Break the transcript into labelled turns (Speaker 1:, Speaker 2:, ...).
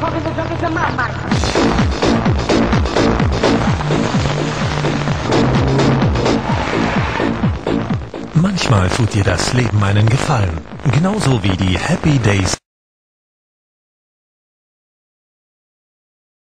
Speaker 1: the my mind.
Speaker 2: Manchmal tut dir das Leben einen Gefallen. Genauso wie die Happy Days